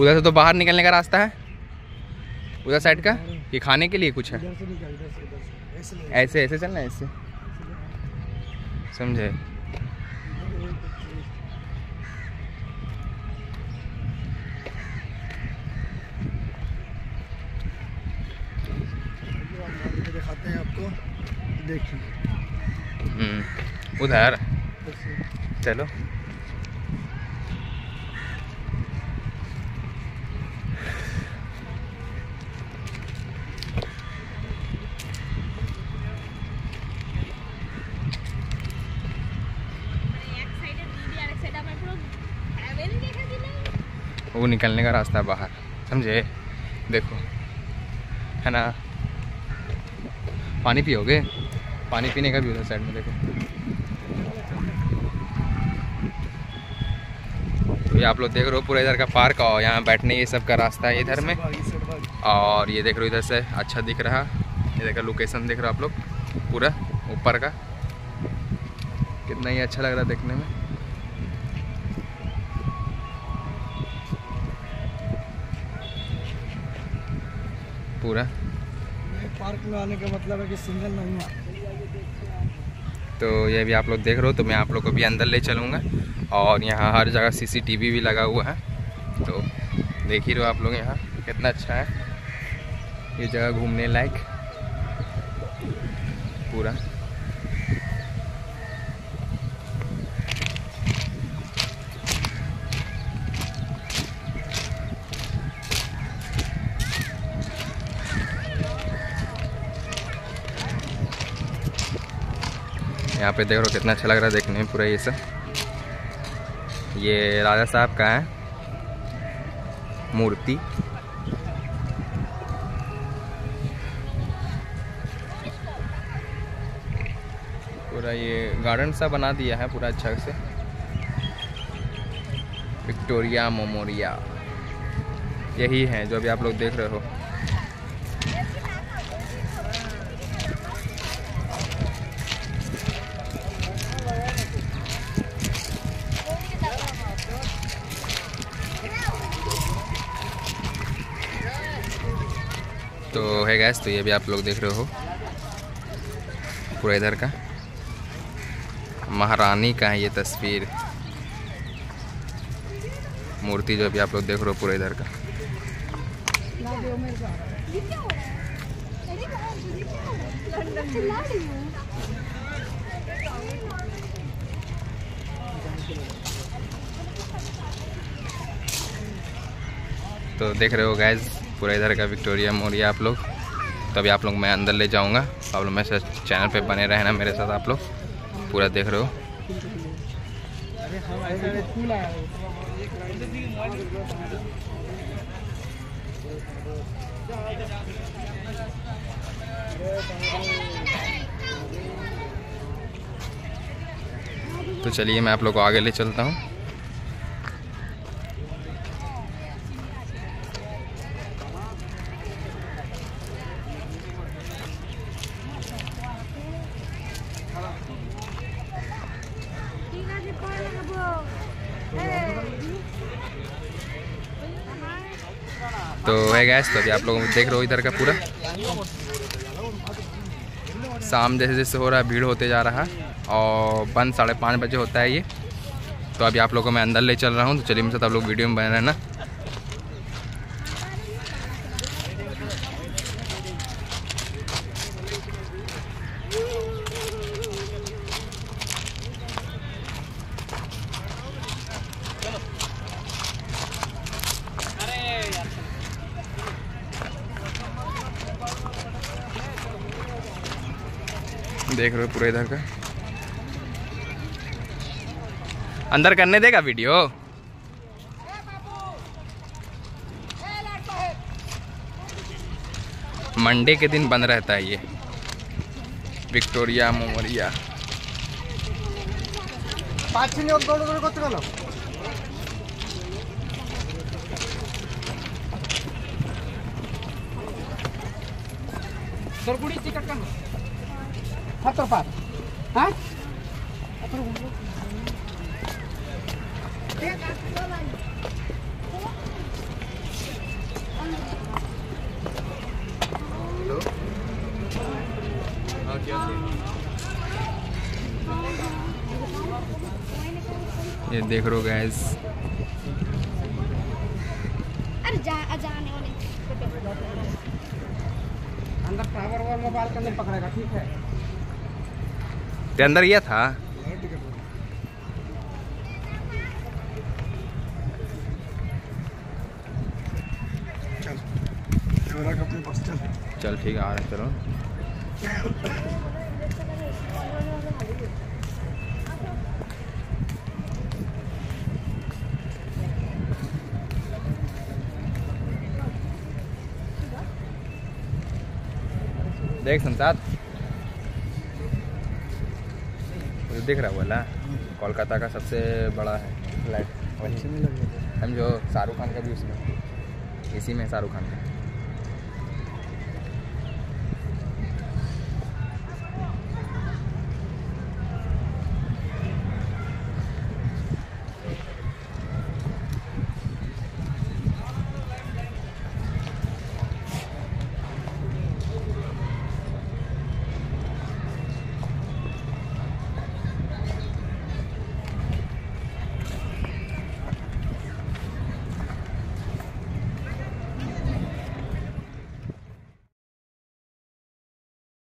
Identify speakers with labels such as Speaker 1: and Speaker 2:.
Speaker 1: उधर से तो बाहर निकलने का रास्ता है? उधर साइड का? ये खाने के लिए कुछ है?
Speaker 2: ऐसे
Speaker 1: ऐसे ऐसे चलना है इससे समझे?
Speaker 2: दिखाते हैं आपको देखिए।
Speaker 1: हम्म, उधर। चलो। वो निकलने का रास्ता बाहर, समझे? देखो, है ना? पानी पियोगे? पानी पीने का भी उधर साइड में देखो। ये आप लोग देख रहे हो, पूरा इधर का पार्क और यहाँ बैठने ये सब का रास्ता है इधर में। और ये देख रहे हो इधर से अच्छा दिख रहा। ये देखो लोकेशन देख रहे हो आप लोग, पूरा ऊपर का। कितना ही अच्छा लग रहा है देखने में। पूरा।
Speaker 2: पार्क में आने का मतलब है कि सिंगल नहीं है।
Speaker 1: तो ये भी आप लोग देख रहे हो तो मैं आप लोग को भी अंदर ले चलूँगा। और यहाँ हर जगह सीसीटीवी भी लगा हुआ है। तो देख ही रहो आप लोग यहाँ कितना अच्छा है। ये जगह घूमने लायक। पूरा। यहाँ पे देख रहे हो कितना अच्छा लग रहा है देखने में, पूरा ये सब। ये राजा साहब का है। मूर्ति। पूरा ये गार्डन सा बना दिया है पूरा अच्छा से। विक्टोरिया मोमोरिया यही है जो अभी आप लोग देख रहे हो। है गैस तो ये भी आप लोग देख रहे हो। पूरा इधर का। महारानी का है ये तस्वीर। मूर्ति जो भी आप लोग देख रहे हो पूरा इधर का। तो देख रहे हो गैस पूरा इधर का विक्टोरिया मोरिया आप लोग। तो अभी आप लोग मैं अंदर ले जाऊँगा। आप लोग मेरे चैनल पे बने रहना मेरे साथ आप लोग। पूरा देख रहे हो। तो चलिए मैं आप लोग को आगे ले चलता हूँ। तो है गैस तो अभी आप लोग देख रहे हो इधर का पूरा। शाम जैसे जैसे हो रहा है, भीड़ होते जा रहा है और बंद साढ़े पाँच बजे होता है ये। तो अभी आप लोगों को मैं अंदर ले चल रहा हूँ तो चलिए मेरे साथ आप लोग वीडियो में बने रहना। देख रहे हो पूरा इधर का। अंदर करने देगा वीडियो? मंडे के दिन बंद रहता है ये। Victoria Memorial.
Speaker 2: পাঁচ
Speaker 1: हाँ? ये देख रो गैस
Speaker 3: अरे जा जाने वाले।
Speaker 2: अंदर टावर और मोबाइल के पकड़ेगा ठीक है?
Speaker 1: ते अंदर गया था। चल ठीक है आ रहे चलो। देख संसाद दिख रहा हूँ बोला कोलकाता का सबसे बड़ा है फ्लैट। वही जो शाहरुख खान का भी उसमें। इसी में शाहरुख खान का।